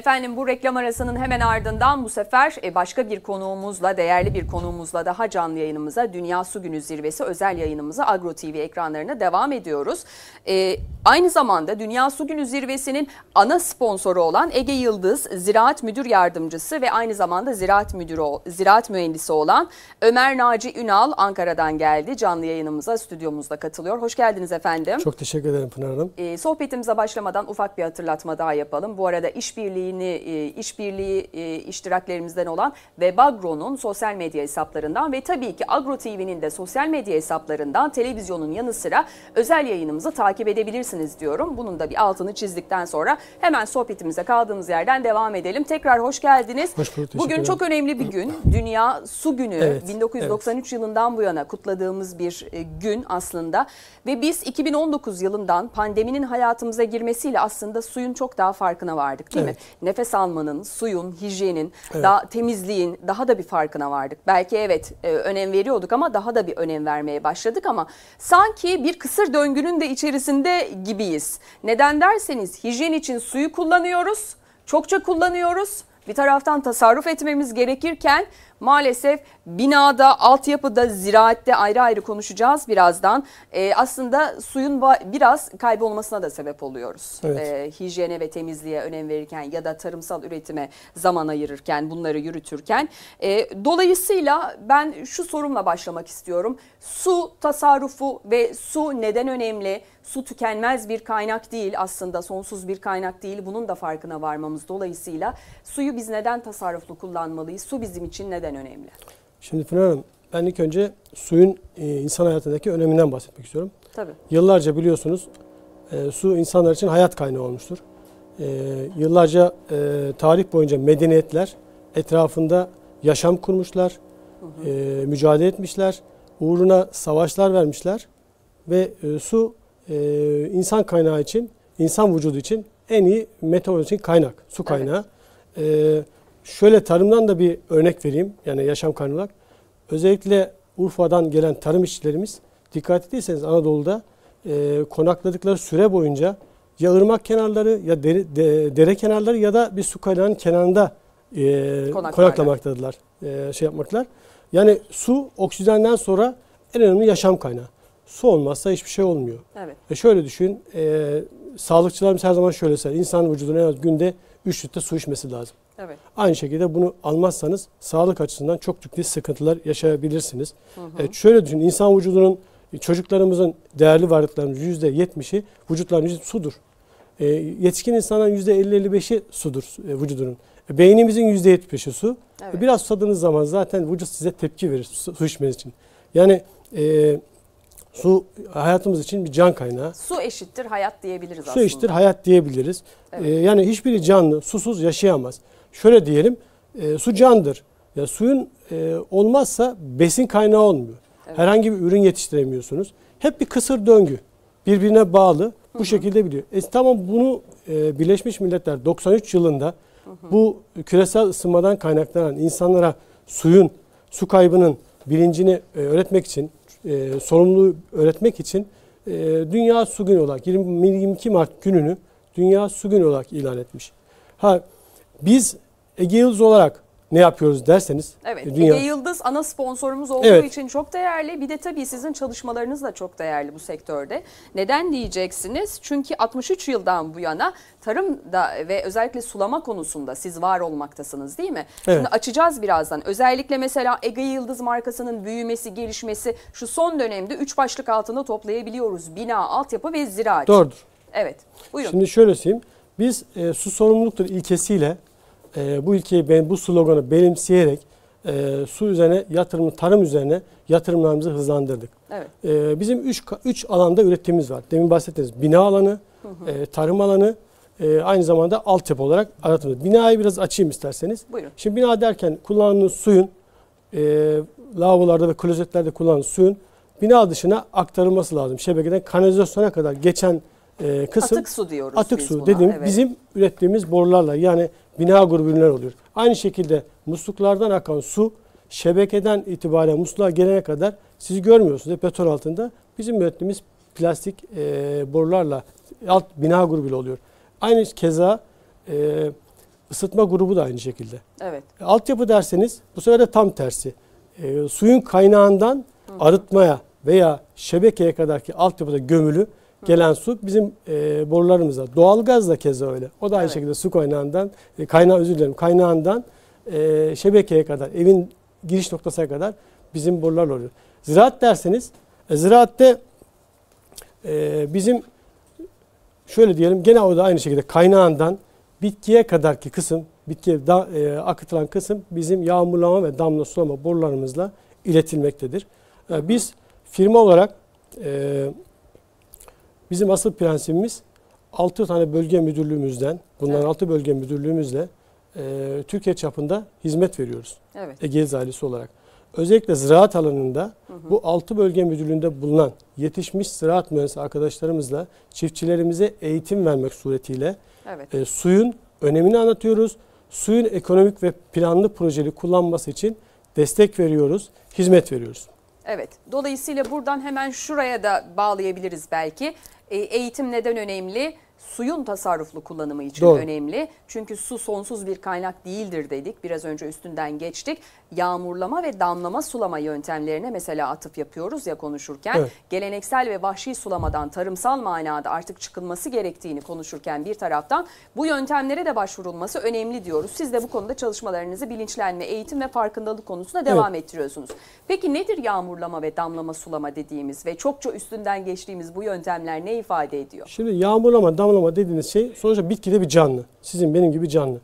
Efendim bu reklam arasının hemen ardından bu sefer e, başka bir konuğumuzla, değerli bir konuğumuzla daha canlı yayınımıza Dünya Su Günü Zirvesi özel yayınımıza Agro TV ekranlarına devam ediyoruz. Ee, aynı zamanda Dünya Su Günü Zirvesi'nin ana sponsoru olan Ege Yıldız Ziraat Müdür Yardımcısı ve aynı zamanda Ziraat Müdürü, Ziraat Mühendisi olan Ömer Naci Ünal Ankara'dan geldi. Canlı yayınımıza, stüdyomuzda katılıyor. Hoş geldiniz efendim. Çok teşekkür ederim Pınar Hanım. Ee, sohbetimize başlamadan ufak bir hatırlatma daha yapalım. Bu arada işbirliği işbirliğini, e, işbirliği e, iştiraklerimizden olan Webagro'nun sosyal medya hesaplarından ve tabii ki Agro TV'nin de sosyal medya hesaplarından televizyonun yanı sıra özel yayınımızı takip edebilirsiniz diyorum. Bunun da bir altını çizdikten sonra hemen sohbetimize kaldığımız yerden devam edelim. Tekrar hoş geldiniz. Hoş bulduk. Bugün çok önemli bir gün. Dünya Su Günü. Evet, 1993 evet. yılından bu yana kutladığımız bir e, gün aslında. Ve biz 2019 yılından pandeminin hayatımıza girmesiyle aslında suyun çok daha farkına vardık değil evet. mi? Nefes almanın, suyun, hijyenin, evet. daha temizliğin daha da bir farkına vardık. Belki evet e, önem veriyorduk ama daha da bir önem vermeye başladık ama sanki bir kısır döngünün de içerisinde gibiyiz. Neden derseniz hijyen için suyu kullanıyoruz, çokça kullanıyoruz. Bir taraftan tasarruf etmemiz gerekirken maalesef binada, altyapıda, ziraatte ayrı ayrı konuşacağız birazdan. E, aslında suyun biraz kaybolmasına da sebep oluyoruz. Evet. E, hijyene ve temizliğe önem verirken ya da tarımsal üretime zaman ayırırken, bunları yürütürken. E, dolayısıyla ben şu sorumla başlamak istiyorum. Su tasarrufu ve su neden önemli? Su tükenmez bir kaynak değil aslında sonsuz bir kaynak değil. Bunun da farkına varmamız dolayısıyla suyu biz neden tasarruflu kullanmalıyız? Su bizim için neden önemli? Şimdi Pınar Hanım ben ilk önce suyun e, insan hayatındaki öneminden bahsetmek istiyorum. Tabii. Yıllarca biliyorsunuz e, su insanlar için hayat kaynağı olmuştur. E, yıllarca tarih boyunca medeniyetler etrafında yaşam kurmuşlar, hı hı. mücadele etmişler, uğruna savaşlar vermişler ve su insan kaynağı için, insan vücudu için en iyi meteor için kaynak, su kaynağı. Evet. Şöyle tarımdan da bir örnek vereyim. Yani yaşam kaynağı olarak. Özellikle Urfa'dan gelen tarım işçilerimiz dikkat ettiyseniz Anadolu'da e, konakladıkları süre boyunca ya ırmak kenarları ya dere, de, dere kenarları ya da bir su kaynağının kenarında e, konaklamaktadılar. E, şey yapmaklar. Yani su oksijenden sonra en önemli yaşam kaynağı. Su olmazsa hiçbir şey olmuyor. Evet. E şöyle düşün. E, sağlıkçılarımız her zaman şöyle söyler. İnsan vücuduna en az günde 3 litre su içmesi lazım. Evet. Aynı şekilde bunu almazsanız sağlık açısından çok ciddi sıkıntılar yaşayabilirsiniz. Hı hı. Evet, şöyle düşünün insan vücudunun çocuklarımızın değerli varlıklarının %70'i vücutlarının sudur. E, yetişkin insanların %50-55'i sudur e, vücudunun. E, beynimizin %75'i su. Evet. E, biraz susadığınız zaman zaten vücut size tepki verir su, su içmeniz için. Yani e, Su hayatımız için bir can kaynağı. Su eşittir hayat diyebiliriz aslında. Su eşittir hayat diyebiliriz. Evet. Ee, yani hiçbiri canlı susuz yaşayamaz. Şöyle diyelim e, su candır. Ya suyun e, olmazsa besin kaynağı olmuyor. Evet. Herhangi bir ürün yetiştiremiyorsunuz. Hep bir kısır döngü. Birbirine bağlı. Bu hı hı. şekilde biliyor. E, tamam bunu e, Birleşmiş Milletler 93 yılında hı hı. bu küresel ısınmadan kaynaklanan insanlara suyun, su kaybının bilincini e, öğretmek için e, sorumluluğu öğretmek için e, Dünya Su Günü olarak 20, 22 Mart gününü Dünya Su Günü olarak ilan etmiş. Ha biz Ege Yıldız olarak ne yapıyoruz derseniz. Evet dünya... Ege Yıldız ana sponsorumuz olduğu evet. için çok değerli. Bir de tabii sizin çalışmalarınız da çok değerli bu sektörde. Neden diyeceksiniz? Çünkü 63 yıldan bu yana tarımda ve özellikle sulama konusunda siz var olmaktasınız değil mi? Evet. Şimdi açacağız birazdan. Özellikle mesela Ege Yıldız markasının büyümesi, gelişmesi şu son dönemde 3 başlık altında toplayabiliyoruz. Bina, altyapı ve ziraat. Doğrudur. Evet. Buyurun. Şimdi şöyle söyleyeyim. Biz e, su sorumluluktur ilkesiyle e, bu ilkeyi ben bu sloganı benimseyerek e, su üzerine yatırım, tarım üzerine yatırımlarımızı hızlandırdık. Evet. E, bizim üç, üç alanda üretimimiz var. Demin bahsettiğiniz bina alanı, hı hı. E, tarım alanı, e, aynı zamanda altyapı olarak aratımız. Binayı biraz açayım isterseniz. Buyurun. Şimdi bina derken kullandığınız suyun, e, lavabolarda ve klozetlerde kullanılan suyun bina dışına aktarılması lazım. Şebekeden kanalizasyona kadar geçen e, kısım atık su diyoruz atık su buna. dediğim evet. bizim ürettiğimiz borularla yani bina grubu ürünler oluyor. Aynı şekilde musluklardan akan su şebekeden itibaren musluğa gelene kadar siz görmüyorsunuz hep beton altında. Bizim ürettiğimiz plastik e, borularla alt bina grubuyla oluyor. Aynı keza e, Isıtma grubu da aynı şekilde. Evet. E, Altyapı derseniz bu sefer de tam tersi. E, suyun kaynağından arıtmaya veya şebekeye kadarki altyapıda gömülü gelen su bizim e, borularımızda. Doğalgaz da keza öyle. O da aynı Evet. şekilde su kaynağından, e, kaynağı özür dilerim, kaynağından e, şebekeye kadar, evin giriş noktasına kadar bizim borular oluyor. Ziraat derseniz, e, ziraatte e, bizim şöyle diyelim gene o da aynı şekilde kaynağından bitkiye kadarki kısım, bitkiye da, e, akıtılan kısım bizim yağmurlama ve damla sulama borularımızla iletilmektedir. E, biz firma olarak e, bizim asıl prensibimiz 6 tane bölge müdürlüğümüzden, bunların Evet. 6 bölge müdürlüğümüzle e, Türkiye çapında hizmet veriyoruz. Evet. Ege'yiz ailesi olarak. Özellikle ziraat alanında bu 6 bölge müdürlüğünde bulunan yetişmiş ziraat mühendisi arkadaşlarımızla çiftçilerimize eğitim vermek suretiyle Evet. e, suyun önemini anlatıyoruz. Suyun ekonomik ve planlı projeli kullanması için destek veriyoruz, hizmet veriyoruz. Evet. Dolayısıyla buradan hemen şuraya da bağlayabiliriz belki. E, eğitim neden önemli? Suyun tasarruflu kullanımı için Doğru. önemli. Çünkü su sonsuz bir kaynak değildir dedik. Biraz önce üstünden geçtik. Yağmurlama ve damlama sulama yöntemlerine mesela atıf yapıyoruz ya konuşurken. Evet. Geleneksel ve vahşi sulamadan tarımsal manada artık çıkılması gerektiğini konuşurken bir taraftan bu yöntemlere de başvurulması önemli diyoruz. Siz de bu konuda çalışmalarınızı bilinçlenme, eğitim ve farkındalık konusunda devam ettiriyorsunuz. Peki nedir yağmurlama ve damlama sulama dediğimiz ve çokça üstünden geçtiğimiz bu yöntemler ne ifade ediyor? Şimdi yağmurlama, damlama dediğiniz şey sonuçta bitkide bir canlı. Sizin benim gibi canlı.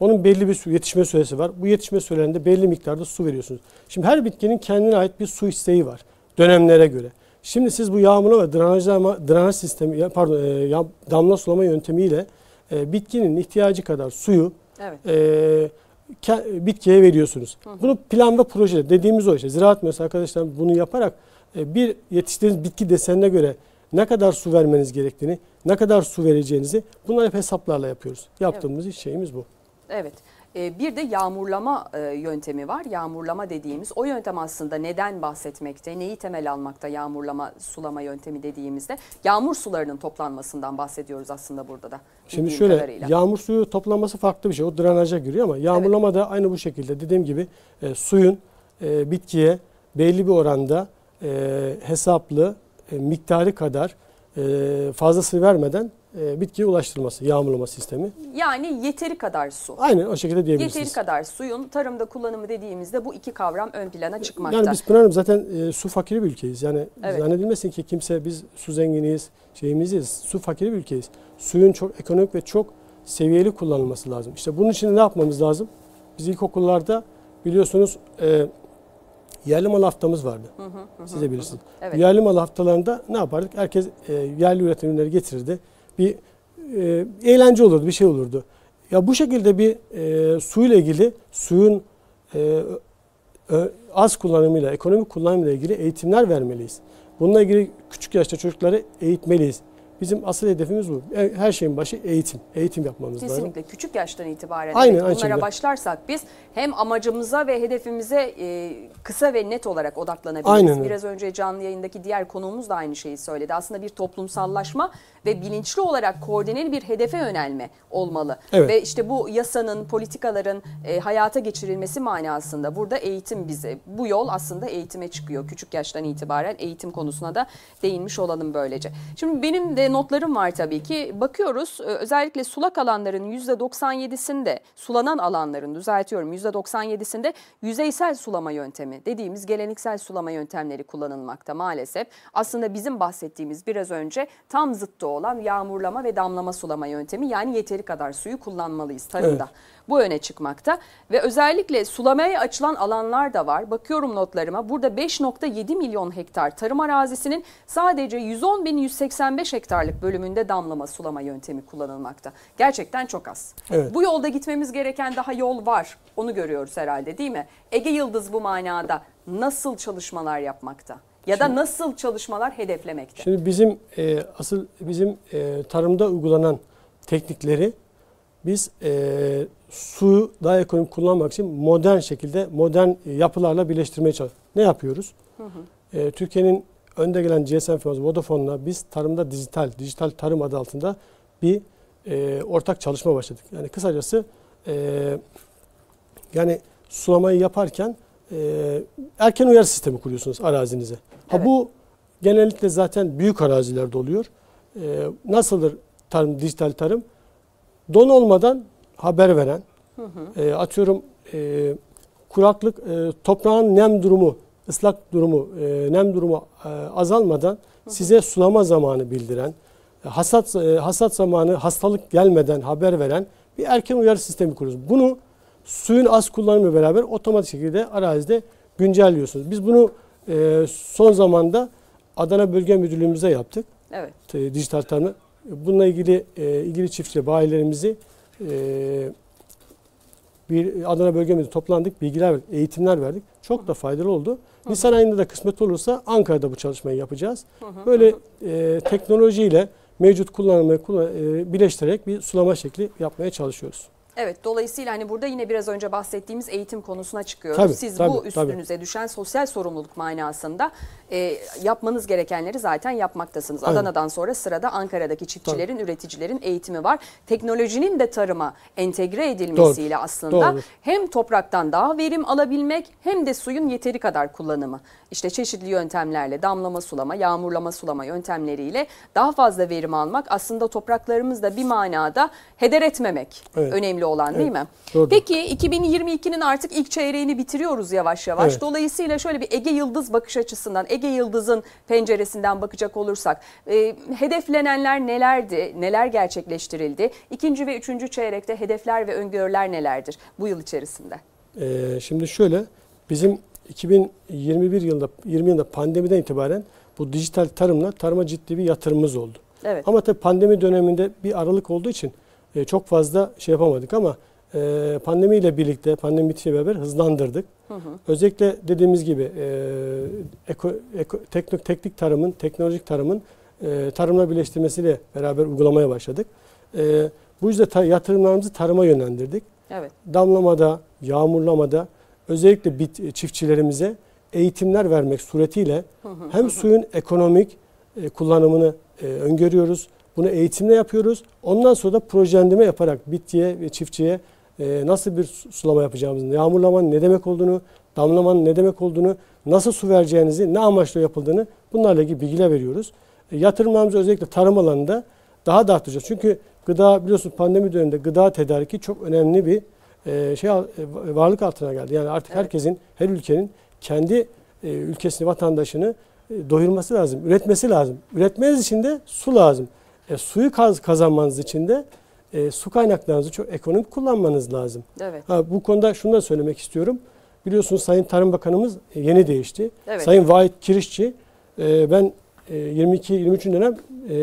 Onun belli bir su yetişme süresi var. Bu yetişme sürelerinde belli miktarda su veriyorsunuz. Şimdi her bitkinin kendine ait bir su isteği var dönemlere göre. Şimdi siz bu yağmurlama ve drenajlama, drenaj sistemi, pardon, e, damla sulama yöntemiyle e, bitkinin ihtiyacı kadar suyu Evet. e, ke- bitkiye veriyorsunuz. Bunu plan ve proje dediğimiz o işte. Ziraat mühendisi arkadaşlar bunu yaparak e, bir yetiştirdiğiniz bitki desenine göre ne kadar su vermeniz gerektiğini, ne kadar su vereceğinizi bunları hep hesaplarla yapıyoruz. Yaptığımız iş şeyimiz bu. Evet. Ee, Bir de yağmurlama e, yöntemi var. Yağmurlama dediğimiz o yöntem aslında neden bahsetmekte, neyi temel almakta yağmurlama sulama yöntemi dediğimizde yağmur sularının toplanmasından bahsediyoruz aslında burada da. Şimdi şöyle kadarıyla. yağmur suyu toplanması farklı bir şey. O drenaja giriyor ama yağmurlama da aynı bu şekilde. Dediğim gibi e, suyun e, bitkiye belli bir oranda e, hesaplı miktarı kadar e, fazlasını vermeden e, bitkiye ulaştırılması yağmurlama sistemi. Yani yeteri kadar su. Aynen o şekilde diyebilirsiniz. Yeteri kadar suyun tarımda kullanımı dediğimizde bu iki kavram ön plana çıkmakta. Yani biz Pınar Hanım zaten e, su fakiri bir ülkeyiz. Yani Evet. zannedilmesin ki kimse biz su zenginiyiz, şeyimiziz. Su fakiri bir ülkeyiz. Suyun çok ekonomik ve çok seviyeli kullanılması lazım. İşte bunun için ne yapmamız lazım? Biz ilkokullarda biliyorsunuz e, yerli mal haftamız vardı. Siz de bilirsiniz. Evet. Yerli mal haftalarında ne yapardık? Herkes e, yerli üretim ürünleri getirirdi. Bir e, eğlence olurdu, bir şey olurdu. Ya bu şekilde bir e, suyla ilgili suyun e, ö- az kullanımıyla, ekonomik kullanımıyla ilgili eğitimler vermeliyiz. Bununla ilgili küçük yaşta çocukları eğitmeliyiz. Bizim asıl hedefimiz bu. E, Her şeyin başı eğitim. Eğitim yapmamız lazım. Kesinlikle küçük yaştan itibaren Aynen, evet, aynı bunlara şekilde. başlarsak biz hem amacımıza ve hedefimize e, kısa ve net olarak odaklanabiliriz. Aynen. Biraz önce canlı yayındaki diğer konuğumuz da aynı şeyi söyledi. Aslında bir toplumsallaşma ve bilinçli olarak koordineli bir hedefe yönelme olmalı. Evet. Ve işte bu yasanın, politikaların e, hayata geçirilmesi manasında burada eğitim bize, bu yol aslında eğitime çıkıyor. Küçük yaştan itibaren eğitim konusuna da değinmiş olalım böylece. Şimdi benim de notlarım var tabii ki. Bakıyoruz e, özellikle sulak alanların %97'sinde, sulanan alanların düzeltiyorum %97'sinde yüzeysel sulama yöntemi dediğimiz geleneksel sulama yöntemleri kullanılmakta maalesef. Aslında bizim bahsettiğimiz biraz önce tam zıttı olan yağmurlama ve damlama sulama yöntemi yani yeteri kadar suyu kullanmalıyız tarımda. Evet. Bu öne çıkmakta ve özellikle sulamaya açılan alanlar da var. Bakıyorum notlarıma burada 5.7 milyon hektar tarım arazisinin sadece 110.185 hektarlık bölümünde damlama sulama yöntemi kullanılmakta. Gerçekten çok az. Evet. Bu yolda gitmemiz gereken daha yol var. Onu görüyoruz herhalde değil mi? Ege Yıldız bu manada nasıl çalışmalar yapmakta? Ya da nasıl çalışmalar hedeflemekte? Şimdi bizim e, asıl bizim e, tarımda uygulanan teknikleri biz e, suyu daha ekonomik kullanmak için modern şekilde modern yapılarla birleştirmeye çalışıyoruz. Ne yapıyoruz? E, Türkiye'nin önde gelen GSM firması Vodafone'la biz tarımda dijital, dijital tarım adı altında bir e, ortak çalışma başladık. Yani kısacası e, yani sulamayı yaparken e, erken uyarı sistemi kuruyorsunuz arazinize. Ha Evet. bu genellikle zaten büyük arazilerde oluyor. E, nasıldır tarım, dijital tarım? Don olmadan haber veren, e, atıyorum e, kuraklık, e, toprağın nem durumu, ıslak durumu, e, nem durumu e, azalmadan size sulama zamanı bildiren, e, hasat e, hasat zamanı hastalık gelmeden haber veren bir erken uyarı sistemi kuruyoruz. Bunu suyun az kullanımı beraber otomatik şekilde arazide güncelliyorsunuz. Biz bunu e, son zamanda Adana Bölge Müdürlüğümüze yaptık. Evet. e, dijital tarımı. Bununla ilgili e, ilgili çiftçi bayilerimizi e, bir Adana Bölge Müdürlüğü toplandık, bilgiler verdik, eğitimler verdik. Çok da faydalı oldu. Nisan ayında da kısmet olursa Ankara'da bu çalışmayı yapacağız. Böyle e, teknolojiyle mevcut kullanımı kullan, e, birleştirerek bir sulama şekli yapmaya çalışıyoruz. Evet dolayısıyla hani burada yine biraz önce bahsettiğimiz eğitim konusuna çıkıyoruz. Tabii, Siz tabii, bu üstünüze düşen sosyal sorumluluk manasında e, yapmanız gerekenleri zaten yapmaktasınız. Aynen. Adana'dan sonra sırada Ankara'daki çiftçilerin, üreticilerin eğitimi var. Teknolojinin de tarıma entegre edilmesiyle aslında Doğru. hem topraktan daha verim alabilmek hem de suyun yeteri kadar kullanımı. İşte çeşitli yöntemlerle damlama sulama, yağmurlama sulama yöntemleriyle daha fazla verim almak aslında topraklarımızda bir manada heder etmemek Evet. önemli olan değil mi? doğru. Peki 2022'nin artık ilk çeyreğini bitiriyoruz yavaş yavaş. Evet. Dolayısıyla şöyle bir Ege Yıldız bakış açısından, Ege Yıldız'ın penceresinden bakacak olursak e, hedeflenenler nelerdi, neler gerçekleştirildi? İkinci ve üçüncü çeyrekte hedefler ve öngörüler nelerdir bu yıl içerisinde? Ee, şimdi şöyle bizim 2021 yılında 20 yılında pandemiden itibaren bu dijital tarımla tarıma ciddi bir yatırımımız oldu. Evet. Ama tabii pandemi döneminde bir aralık olduğu için e, çok fazla şey yapamadık ama e, pandemiyle birlikte pandemi bitişiyle beraber hızlandırdık. Özellikle dediğimiz gibi e, eko, eko, tekno, teknik tarımın, teknolojik tarımın e, tarımla birleştirmesiyle beraber uygulamaya başladık. E, bu yüzden ta- yatırımlarımızı tarıma yönlendirdik Evet. damlamada, yağmurlamada özellikle bit, çiftçilerimize eğitimler vermek suretiyle hem suyun ekonomik e, kullanımını e, öngörüyoruz. Bunu eğitimle yapıyoruz. Ondan sonra da projelendirme yaparak bitkiye ve çiftçiye e, nasıl bir su- sulama yapacağımızı, yağmurlamanın ne demek olduğunu, damlamanın ne demek olduğunu, nasıl su vereceğinizi, ne amaçla yapıldığını bunlarla ilgili bilgiler veriyoruz. E, yatırımlarımızı özellikle tarım alanında daha da arttıracağız. Çünkü gıda biliyorsunuz pandemi döneminde gıda tedariki çok önemli bir e, şey varlık altına geldi. Yani artık Evet. herkesin, her ülkenin kendi ülkesini, vatandaşını doyurması lazım, üretmesi lazım. Üretmeniz için de su lazım. E, suyu kaz, kazanmanız için de e, su kaynaklarınızı çok ekonomik kullanmanız lazım. Evet. Ha, bu konuda şunu da söylemek istiyorum. Biliyorsunuz Sayın Tarım Bakanımız e, yeni değişti. Evet. Sayın Vahit Kirişçi, e, ben e, 22-23 dönem e,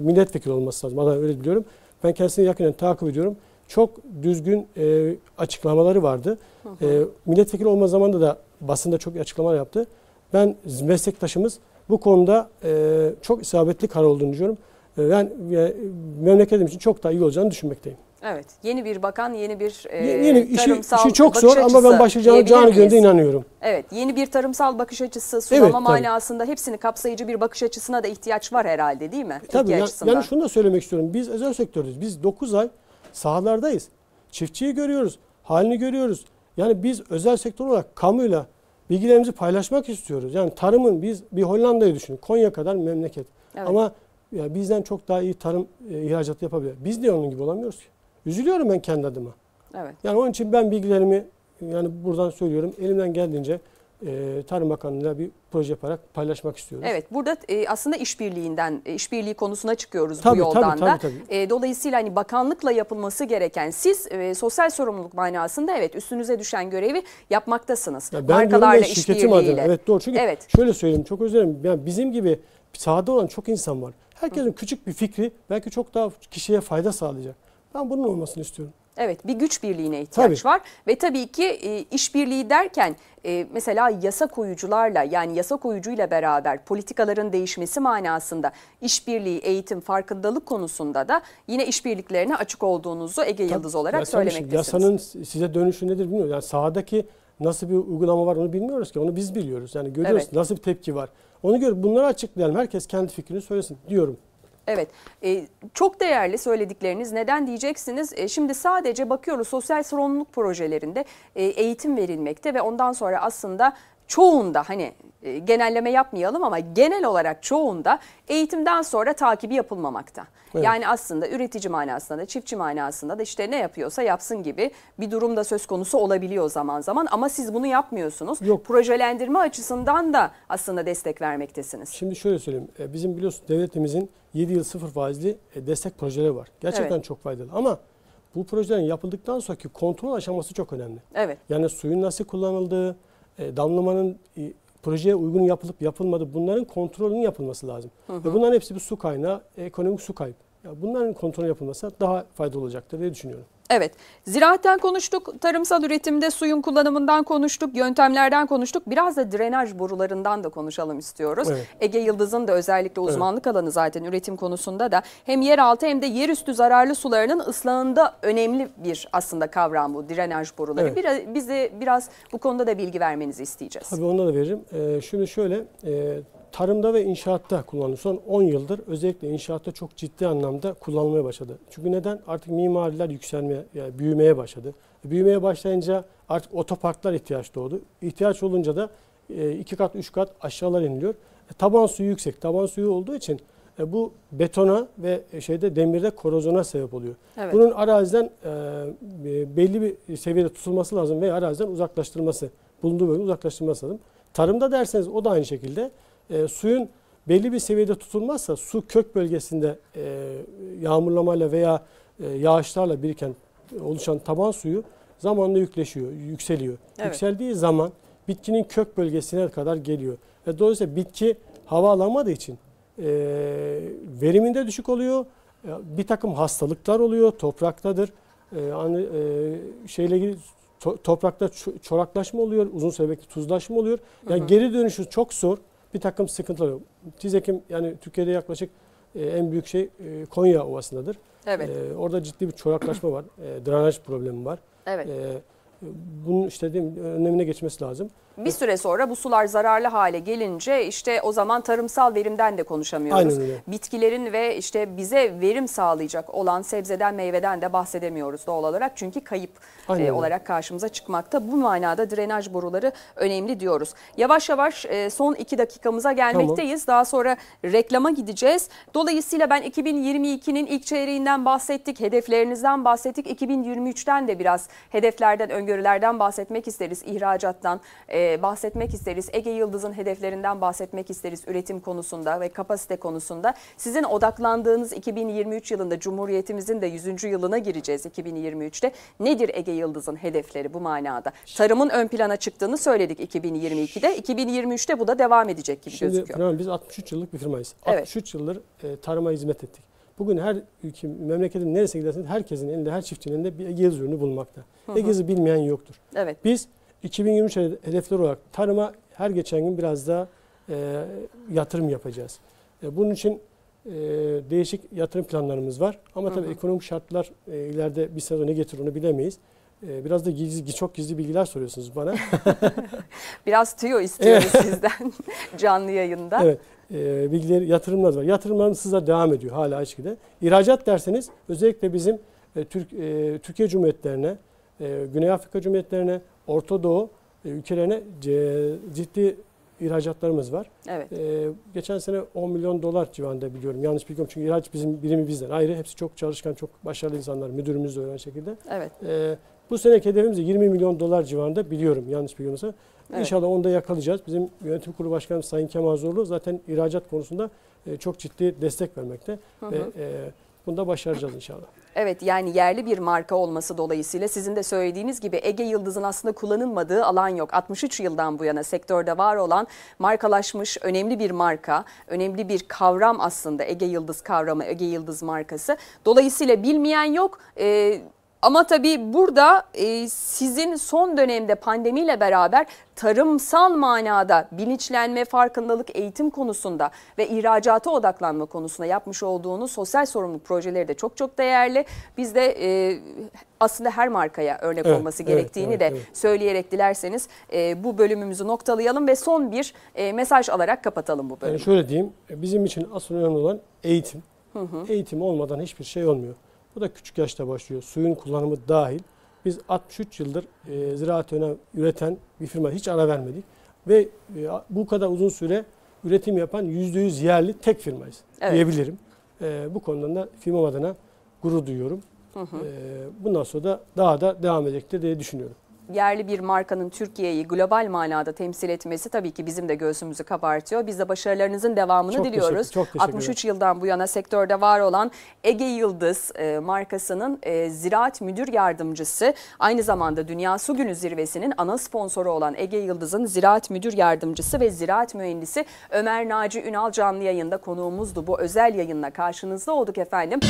milletvekili olması lazım. Adana öyle biliyorum. Ben kendisini yakından takip ediyorum. Çok düzgün e, açıklamaları vardı. E, milletvekili olma zamanında da basında çok açıklamalar yaptı. Ben meslektaşımız bu konuda e, çok isabetli karar olduğunu düşünüyorum. E, ben e, memleketim için çok daha iyi olacağını düşünmekteyim. Evet. Yeni bir bakan, yeni bir e, Ye- Yeni işi, tarımsal işi çok zor ama ben başlayacağına canı miyiz? gönülden inanıyorum. Evet, yeni bir tarımsal bakış açısı, sulama Evet, tabii. manasında hepsini kapsayıcı bir bakış açısına da ihtiyaç var herhalde değil mi? Tabii Türkiye ya- açısından. yani şunu da söylemek istiyorum. Biz özel sektörüz. Biz 9 ay sahalardayız. Çiftçiyi görüyoruz. Halini görüyoruz. Yani biz özel sektör olarak kamuyla bilgilerimizi paylaşmak istiyoruz. Yani tarımın biz bir Hollanda'yı düşünün. Konya kadar memleket. Evet. Ama ya bizden çok daha iyi tarım e, ihracatı yapabilir. Biz de onun gibi olamıyoruz ki. Üzülüyorum ben kendi adıma. Evet. Yani onun için ben bilgilerimi yani buradan söylüyorum. Elimden geldiğince e, Tarım Bakanlığı'na bir proje yaparak paylaşmak istiyoruz. Evet, burada e, aslında işbirliğinden, e, işbirliği konusuna çıkıyoruz Tabii, bu yoldan tabii, da. tabii, tabii. E, dolayısıyla hani bakanlıkla yapılması gereken, siz e, sosyal sorumluluk manasında evet üstünüze düşen görevi yapmaktasınız. Ya ben diyorum ya şirketim adına. Evet doğru. Çünkü Evet. şöyle söyleyeyim çok özür dilerim. Yani bizim gibi sahada olan çok insan var. Herkesin küçük bir fikri belki çok daha kişiye fayda sağlayacak. Ben bunun olmasını istiyorum. Evet bir güç birliğine ihtiyaç Tabii. var ve tabii ki e, işbirliği derken e, mesela yasa koyucularla yani yasa koyucuyla beraber politikaların değişmesi manasında işbirliği, eğitim, farkındalık konusunda da yine işbirliklerine açık olduğunuzu Ege Yıldız olarak Ya tabii şimdi söylemektesiniz. Yasanın size dönüşü nedir bilmiyoruz. Yani sahadaki nasıl bir uygulama var onu bilmiyoruz ki. Onu biz biliyoruz. Yani görüyoruz Evet. nasıl bir tepki var. Onu gör bunları açıklayalım. Herkes kendi fikrini söylesin diyorum. Evet, e, çok değerli söyledikleriniz. Neden diyeceksiniz? E, şimdi sadece bakıyoruz sosyal sorumluluk projelerinde e, eğitim verilmekte ve ondan sonra aslında çoğunda hani e, genelleme yapmayalım ama genel olarak çoğunda eğitimden sonra takibi yapılmamakta. Evet. Yani aslında üretici manasında da çiftçi manasında da işte ne yapıyorsa yapsın gibi bir durumda söz konusu olabiliyor zaman zaman ama siz bunu yapmıyorsunuz. Yok. Projelendirme açısından da aslında destek vermektesiniz. Şimdi şöyle söyleyeyim. E, Bizim biliyorsunuz devletimizin 7 yıl sıfır faizli e, destek projeleri var. Gerçekten Evet. çok faydalı ama bu projelerin yapıldıktan sonraki kontrol aşaması çok önemli. Evet. Yani suyun nasıl kullanıldığı, e, damlamanın e, projeye uygun yapılıp yapılmadığı bunların kontrolünün yapılması lazım. Ve bunların hepsi bir su kaynağı, ekonomik su kaybı. Ya bunların kontrolü yapılması daha faydalı olacaktır diye düşünüyorum. Evet, ziraatten konuştuk, tarımsal üretimde suyun kullanımından konuştuk, yöntemlerden konuştuk. Biraz da drenaj borularından da konuşalım istiyoruz. Evet. Ege Yıldız'ın da özellikle uzmanlık alanı zaten üretim konusunda da hem yeraltı hem de yerüstü zararlı sularının ıslahında önemli bir aslında kavram bu drenaj boruları. Evet. Biraz, bize biraz bu konuda da bilgi vermenizi isteyeceğiz. Tabii onda da veririm. Ee, şimdi şöyle, e, tarımda ve inşaatta kullanılıyor. Son 10 yıldır özellikle inşaatta çok ciddi anlamda kullanılmaya başladı. Çünkü neden? Artık mimariler yükselmeye, yani büyümeye başladı. Büyümeye başlayınca artık otoparklar ihtiyaç doğdu. İhtiyaç olunca da e, iki kat, üç kat aşağılar iniliyor. E, taban suyu yüksek. Taban suyu olduğu için e, bu betona ve şeyde demirde korozyona sebep oluyor. Evet. Bunun araziden e, belli bir seviyede tutulması lazım ve araziden uzaklaştırılması, bulunduğu bölge uzaklaştırılması lazım. Tarımda derseniz o da aynı şekilde e, suyun belli bir seviyede tutulmazsa su kök bölgesinde e, yağmurlamayla veya e, yağışlarla biriken oluşan taban suyu zamanla yükleşiyor, yükseliyor. Evet. Yükseldiği zaman bitkinin kök bölgesine kadar geliyor. Ve dolayısıyla bitki hava alamadığı için e, veriminde düşük oluyor. E, Bir takım hastalıklar oluyor, topraktadır. E, hani, e, şeyle ilgili to- toprakta ço- çoraklaşma oluyor, uzun süre tuzlaşma oluyor. Yani geri dönüşü çok zor. Bir takım sıkıntılar oluyor. Tizekim yani Türkiye'de yaklaşık e, en büyük şey e, Konya Ovası'ndadır. Evet, E, orada ciddi bir çoraklaşma var, e, drenaj problemi var. evet. E, bunun işte dediğim önlemine geçmesi lazım. Bir süre sonra bu sular zararlı hale gelince işte o zaman tarımsal verimden de konuşamıyoruz. Aynen öyle. Bitkilerin ve işte bize verim sağlayacak olan sebzeden meyveden de bahsedemiyoruz doğal olarak. Çünkü kayıp Aynen e, olarak karşımıza çıkmakta. Bu manada drenaj boruları önemli diyoruz. Yavaş yavaş e, son iki dakikamıza gelmekteyiz. Daha sonra reklama gideceğiz. Dolayısıyla ben 2022'nin ilk çeyreğinden bahsettik. Hedeflerinizden bahsettik. 2023'ten de biraz hedeflerden, öngörülerden bahsetmek isteriz. İhracattan e, bahsetmek isteriz. Ege Yıldız'ın hedeflerinden bahsetmek isteriz üretim konusunda ve kapasite konusunda. Sizin odaklandığınız 2023 yılında Cumhuriyetimizin de 100. yılına gireceğiz 2023'te. Nedir Ege Yıldız'ın hedefleri bu manada? Tarımın ön plana çıktığını söyledik 2022'de. 2023'te bu da devam edecek gibi Şimdi gözüküyor. Fırman, biz 63 yıllık bir firmayız. Evet. 63 yıldır e, tarıma hizmet ettik. Bugün her ülke, memleketin neresine giderseniz herkesin elinde, her çiftçinin elinde bir Ege ürünü bulunmakta. Ege bilmeyen yoktur. Evet. Biz 2023 hedefleri olarak tarıma her geçen gün biraz daha e, yatırım yapacağız. E, bunun için e, değişik yatırım planlarımız var. Ama tabii ekonomik şartlar e, ileride bir sene ne getirir onu bilemeyiz. E, biraz da gizli, çok gizli bilgiler soruyorsunuz bana. Biraz tüyo istiyoruz sizden canlı yayında. Evet. E, bilgileri, yatırımlar var. Yatırımlarımız hızla devam ediyor hala şekilde. İhracat derseniz özellikle bizim e, Türk, e, Türkiye Cumhuriyetlerine, e, Güney Afrika Cumhuriyetlerine, Orta Doğu e, ülkelerine ce- ciddi ihracatlarımız var. Evet. E, geçen sene 10 milyon dolar civarında biliyorum. Yanlış bilmiyorum çünkü ihraç bizim birimi bizden ayrı. Hepsi çok çalışkan, çok başarılı insanlar. Müdürümüz de öyle şekilde. Evet. E, bu seneki hedefimiz de 20 milyon dolar civarında biliyorum yanlış bilmiyorsam. Evet. İnşallah onu da yakalayacağız. Bizim yönetim kurulu başkanımız Sayın Kemal Zorlu zaten ihracat konusunda e, çok ciddi destek vermekte. Hı Ve hı. e, bunu da başaracağız inşallah. Evet yani yerli bir marka olması dolayısıyla sizin de söylediğiniz gibi Ege Yıldız'ın aslında kullanılmadığı alan yok. 63 yıldan bu yana sektörde var olan markalaşmış önemli bir marka, önemli bir kavram aslında Ege Yıldız kavramı, Ege Yıldız markası. Dolayısıyla bilmeyen yok. Ee, ama tabii burada e, sizin son dönemde pandemiyle beraber tarımsal manada bilinçlenme, farkındalık, eğitim konusunda ve ihracata odaklanma konusunda yapmış olduğunuz sosyal sorumluluk projeleri de çok çok değerli. Biz de e, aslında her markaya örnek Evet, olması evet, gerektiğini evet, de evet. söyleyerek dilerseniz e, bu bölümümüzü noktalayalım ve son bir e, mesaj alarak kapatalım bu bölümü. Yani şöyle diyeyim, e, bizim için asıl önemli olan eğitim. Eğitim olmadan hiçbir şey olmuyor. Bu da küçük yaşta başlıyor. Suyun kullanımı dahil. Biz 63 yıldır e, ziraat önem üreten bir firma hiç ara vermedik. Ve e, bu kadar uzun süre üretim yapan %100 yerli tek firmayız Evet. diyebilirim. E, bu konudan da firmam adına gurur duyuyorum. E, bundan sonra da daha da devam edecektir diye düşünüyorum. Yerli bir markanın Türkiye'yi global manada temsil etmesi tabii ki bizim de göğsümüzü kabartıyor. Biz de başarılarınızın devamını Çok diliyoruz. teşekkür- çok teşekkür 63 yıldan bu yana sektörde var olan Ege Yıldız e, markasının e, ziraat müdür yardımcısı, aynı zamanda Dünya Su Günü zirvesinin ana sponsoru olan Ege Yıldız'ın ziraat müdür yardımcısı ve ziraat mühendisi Ömer Naci Ünal canlı yayında konuğumuzdu. Bu özel yayınla karşınızda olduk efendim.